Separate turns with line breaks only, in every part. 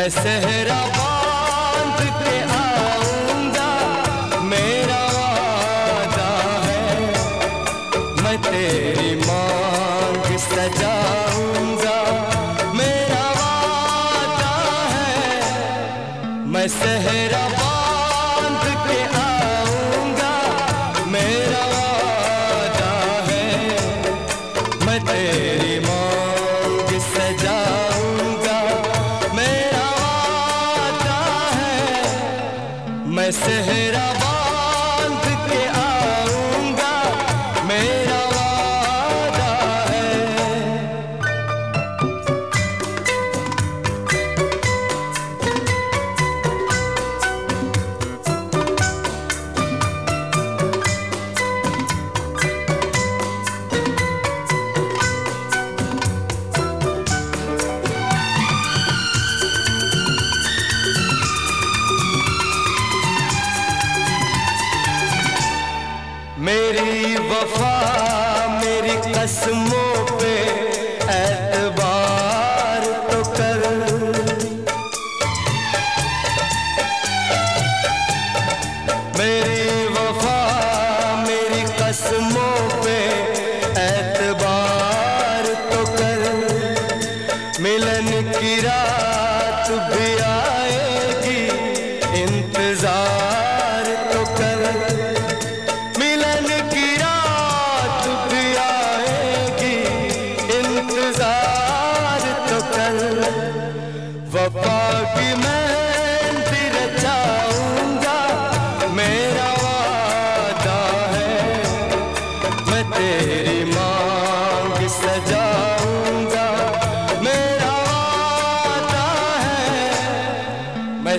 मैं सहरा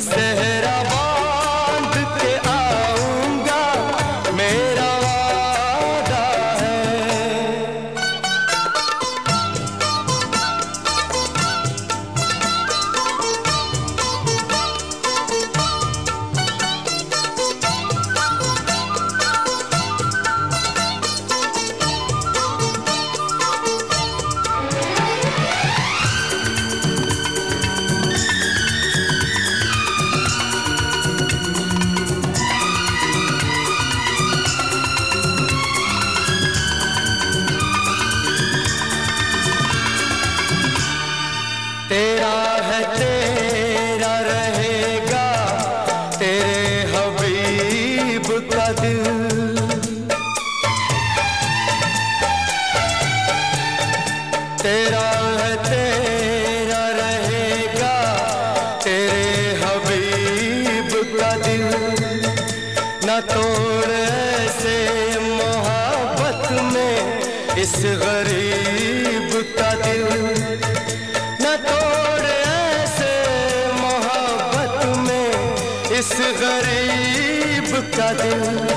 सहरा दिल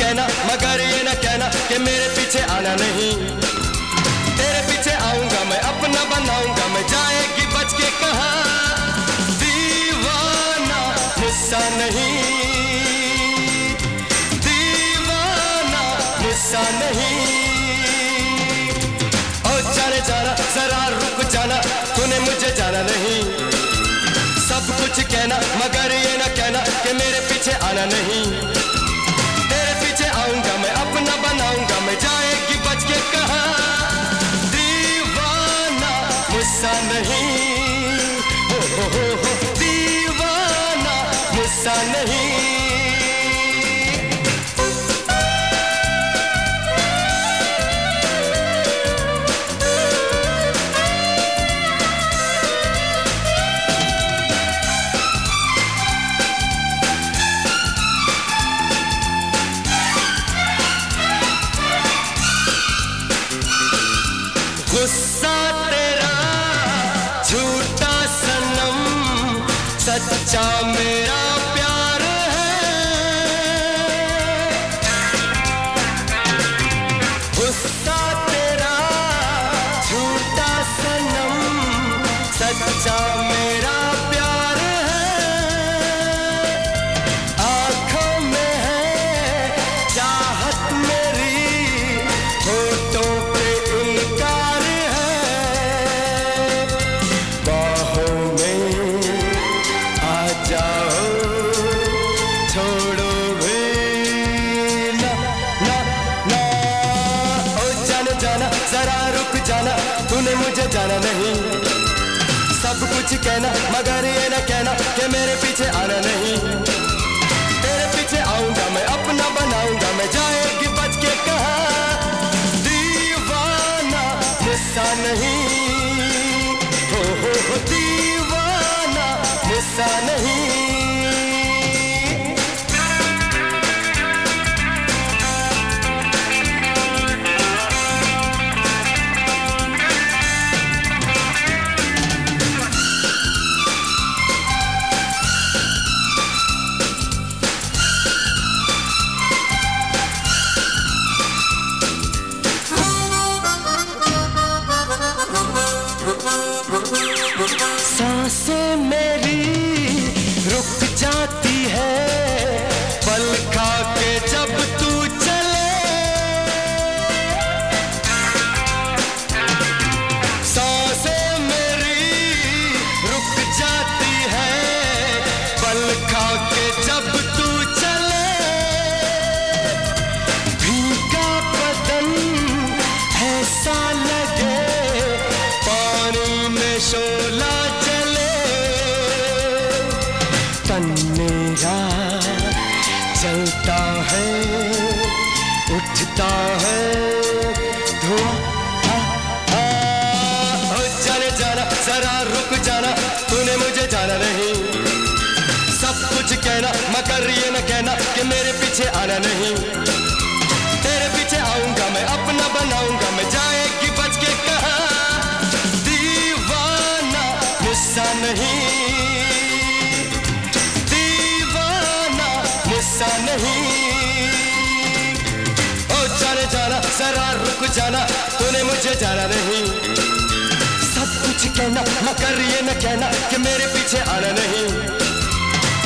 कहना, मगर ये न कहना कि मेरे पीछे आना नहीं। तेरे पीछे आऊँगा मैं, अपना बनाऊँगा मैं, जाएगी बच के कहा? दीवाना मुस्सा नहीं। दीवाना मुस्सा नहीं। ओ जाने जाना, जरा रुक जाना, तूने मुझे जाना नहीं। सब कुछ कहना, मगर ये ना कहना कि मेरे पीछे आना नहीं। आऊँगा मैं, अपना बनाऊँगा मैं जाएगी बच के कहा? दीवाना, मुस्सा नहीं। हो हो हो हो। दीवाना, मुस्सा नहीं। जाना, तूने मुझे जाना नहीं। सब कुछ कहना, मगर ये ना कहना कि मेरे पीछे आना नहीं। तेरे पीछे आऊँगा मैं, अपना बनाऊँगा मैं, जाएगी बच के कहा? दीवाना मुस्सा नहीं। हो हो हो, दीवाना मुस्सा नहीं। उठता है? आ, आ, ओ जाने जाना जरा रुक जाना। तूने मुझे जाना नहीं। सब कुछ कहना मगर ये न कहना कि मेरे पीछे आना नहीं। तेरे पीछे आऊँगा मैं अपना बनाऊँगा मैं जाएगी जरा रुक जाना तूने मुझे जाना नहीं। सब कुछ कहना मगर ये न कहना कि मेरे पीछे आना नहीं।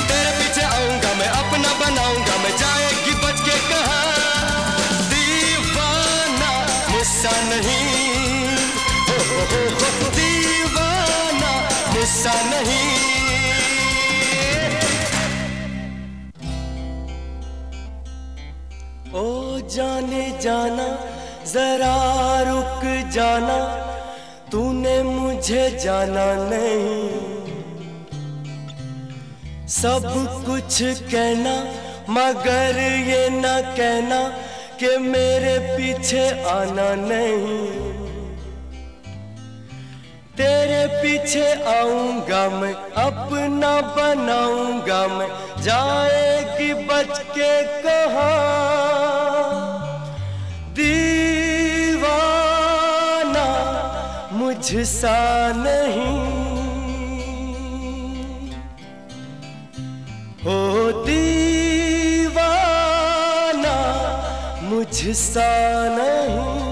तेरे पीछे आऊँगा मैं अपना बनाऊँगा मैं जाएगी बच के कहा? दीवाना मुस्सा नहीं। हो, दीवाना मुस्सा नहीं। जाने जाना जरा रुक जाना, तूने मुझे जाना नहीं। सब कुछ कहना, मगर ये न कहना कि मेरे पीछे आना नहीं। तेरे पीछे आऊँगा मैं, अपना बनाऊँगा मैं, जाएगी बच के कहा? मुझसा नहीं। हो दीवाना
मुझसा नहीं।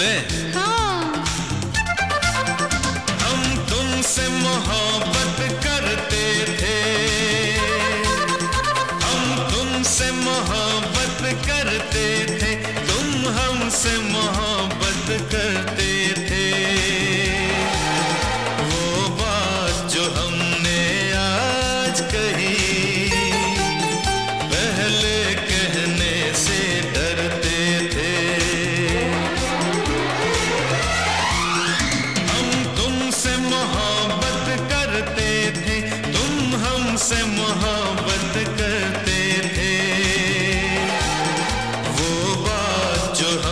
Olé.
जो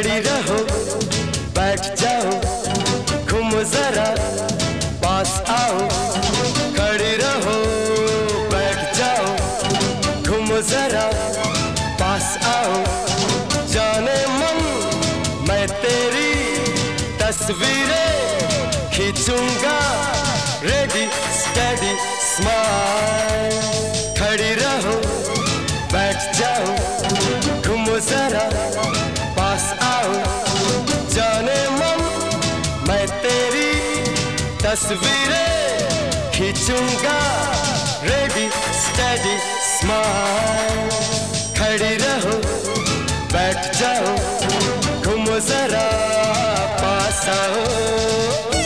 खड़ी रहो, बैठ जाओ, घूम जरा, पास आओ, खड़ी रहो, बैठ जाओ, घूम जरा, पास आओ। जाने मन, मैं तेरी तस्वीरें खींचूँगा रेडी स्टडी स्माइल तस्वीरें खींचूँगा। रेडी स्टडी स्माइल खड़ी रहो बैठ जाओ। घूमो जरा पास आओ।